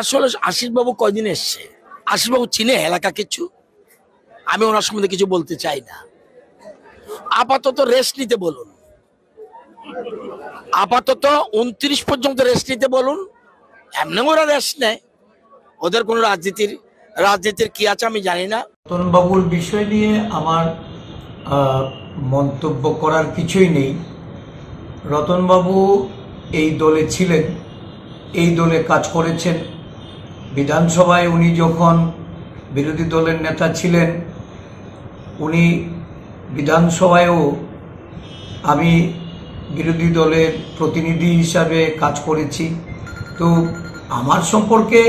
আসলে আশিসবাবু কয়দিন এসছে? আশিসবাবু চিনে এলাকা কিছু? আমি ওনার সম্বন্ধে কিছু বলতে চাই না। আপাতত রেস্ট নিতে বলুন। আপাতত উনত্রিশ পর্যন্ত রেস্ট নিতে বলুন। এমনি ওরা রেস্ট নেয়। ওদের কোনো রাজনীতির রাজনীতির কি আছে আমি জানি না। রতনবাবুর বিষয় নিয়ে আমার মন্তব্য করার কিছুই নেই। রতনবাবু এই দলে ছিলেন, এই দলে কাজ করেছেন। বিধানসভায় উনি যখন বিরোধী দলের নেতা ছিলেন, উনি বিধানসভায়ও আমি বিরোধী দলের প্রতিনিধি হিসাবে কাজ করেছি। তো আমার সম্পর্কে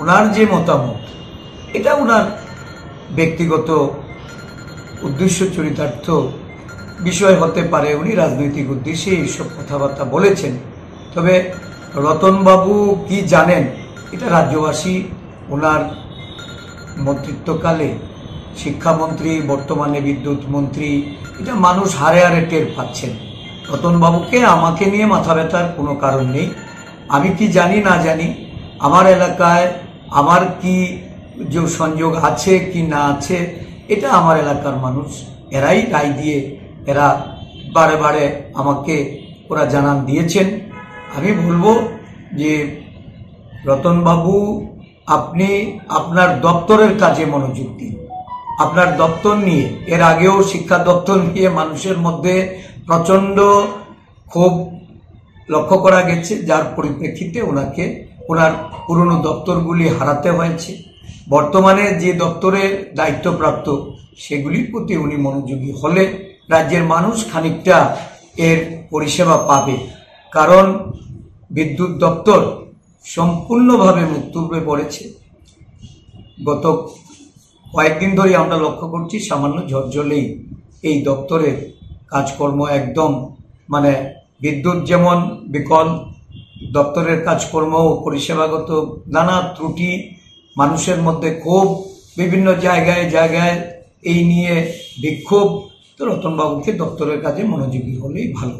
ওনার যে মতামত, এটা ওনার ব্যক্তিগত উদ্দেশ্য, চরিতার্থ বিষয় হতে পারে। উনি রাজনৈতিক উদ্দেশ্যে এইসব কথাবার্তা বলেছেন। তবে রতনবাবু কি জানেন? এটা রাজ্যবাসী ওনার মন্ত্রিত্বকালে শিক্ষামন্ত্রী, বর্তমানে বিদ্যুৎ মন্ত্রী, এটা মানুষ হারে হারে টের পাচ্ছেন। রতনবাবুকে, আমাকে নিয়ে মাথা ব্যথার কোনো কারণ নেই। আমি কি জানি না জানি, আমার এলাকায় আমার কি যে সংযোগ আছে কি না আছে, এটা আমার এলাকার মানুষ। এরাই রায় দিয়ে, এরা বারে বারে আমাকে, ওরা জানান দিয়েছেন। আমি বলব যে রতনবাবু আপনি আপনার দপ্তরের কাজে মনোযোগ দিন। আপনার দপ্তর নিয়ে, এর আগেও শিক্ষা দপ্তর নিয়ে মানুষের মধ্যে প্রচণ্ড ক্ষোভ লক্ষ্য করা গেছে, যার পরিপ্রেক্ষিতে ওনাকে, ওনার পুরনো দপ্তরগুলি হারাতে হয়েছে। বর্তমানে যে দপ্তরের দায়িত্বপ্রাপ্ত, সেগুলির প্রতি উনি মনোযোগী হলে রাজ্যের মানুষ খানিকটা এর পরিষেবা পাবে। কারণ বিদ্যুৎ দপ্তর সম্পূর্ণভাবে মুক্তরূপে পড়েছে। গত কয়েকদিন ধরে আমরা লক্ষ্য করছি, সামান্য ঝরঝলেই এই দপ্তরের কাজকর্ম একদম মানে বিদ্যুৎ যেমন বিকল, দপ্তরের কাজকর্ম পরিষেবাগত, নানা ত্রুটি মানুষের মধ্যে ক্ষোভ, বিভিন্ন জায়গায় জায়গায় এই নিয়ে বিক্ষোভ, তো রতনবাবুকে দপ্তরের কাজে মনোযোগী হলেই ভালো।